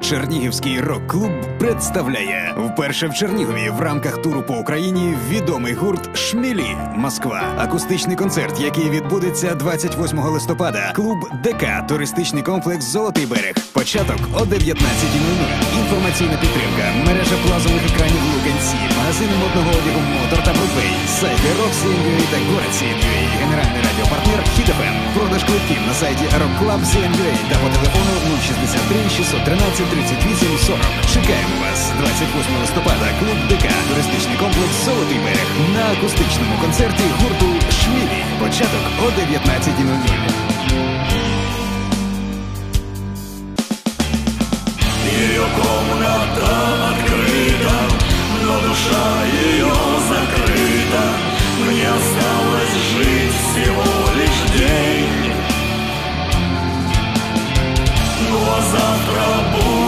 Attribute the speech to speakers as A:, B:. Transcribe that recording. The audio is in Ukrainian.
A: Чернігівський рок-клуб представляє вперше в Чернігові в рамках туру по Україні відомий гурт Шмілі Москва. Акустичний концерт, який відбудеться 28 листопада. Клуб ДК, туристичний комплекс Золотий берег. Початок о 19.00. Інформаційна підтримка. Мережа плазових екранів Луганці, магазини модного одягу Мотор та Бродвей, сайти Rock.CNUA та Город генеральний радіопартнер Хіт.ФМ. Продаж квитків на сайті CNUA та по телефону 063 613 38 40. Чекаємо вас 28 листопада. Клуб ДК, туристичний комплекс Золотий берег на акустичному концерті гурту Шмілі. Початок о 19.00.
B: Ее комната открыта, но душа ее закрыта. Мне осталось Nosso